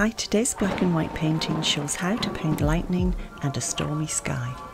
Hi, today's black and white painting shows how to paint lightning and a stormy sky.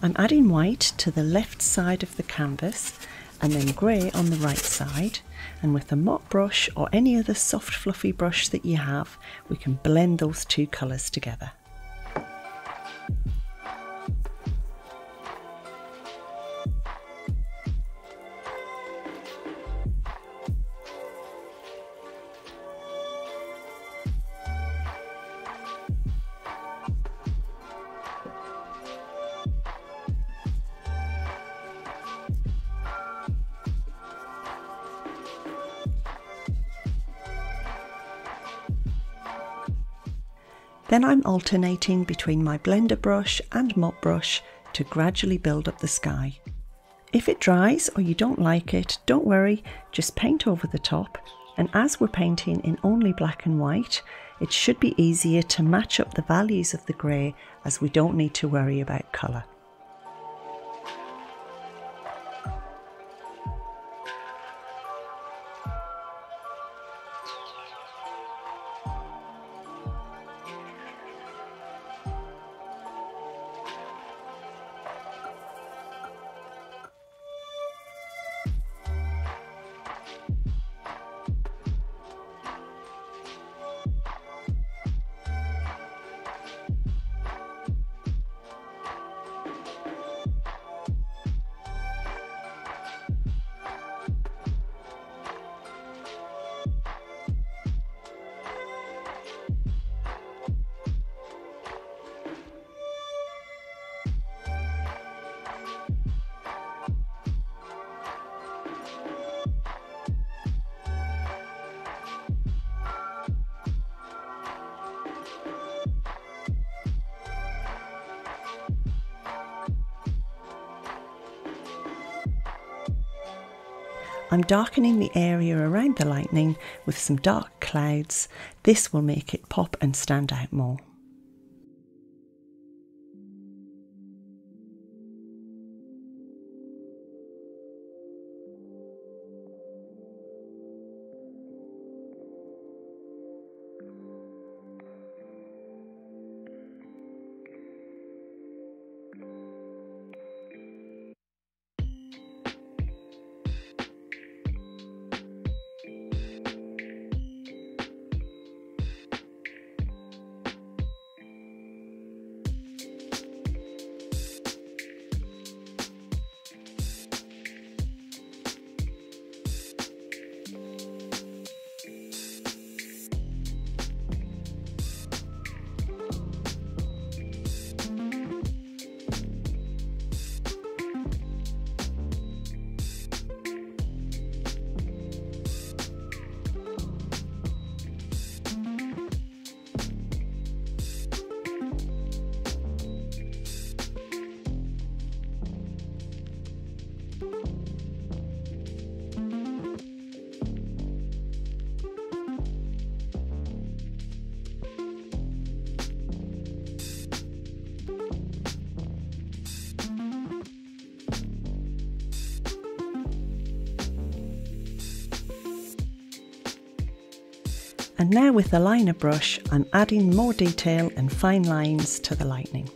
I'm adding white to the left side of the canvas and then grey on the right side and with a mop brush or any other soft fluffy brush that you have we can blend those two colours together. Then I'm alternating between my blender brush and mop brush to gradually build up the sky. If it dries or you don't like it, don't worry, just paint over the top. And as we're painting in only black and white, it should be easier to match up the values of the grey as we don't need to worry about colour. I'm darkening the area around the lightning with some dark clouds. This will make it pop and stand out more. And now with the liner brush, I'm adding more detail and fine lines to the lightning.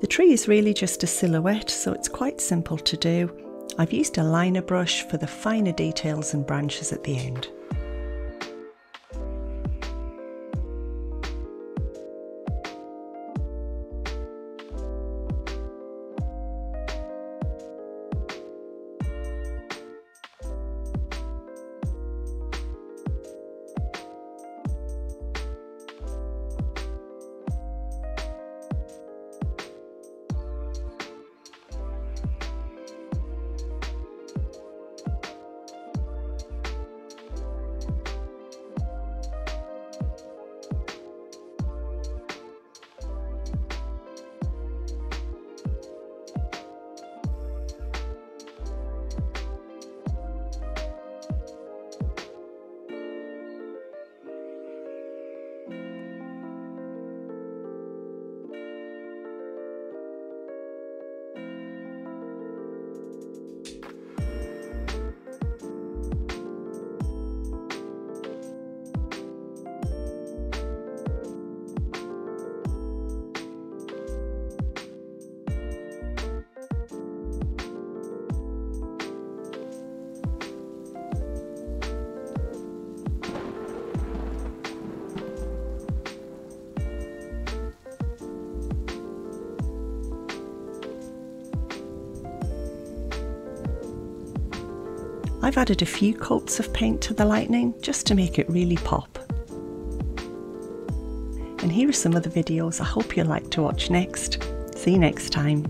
The tree is really just a silhouette, so it's quite simple to do. I've used a liner brush for the finer details and branches at the end. I've added a few coats of paint to the lightning just to make it really pop. And here are some of the videos I hope you'll like to watch next. See you next time.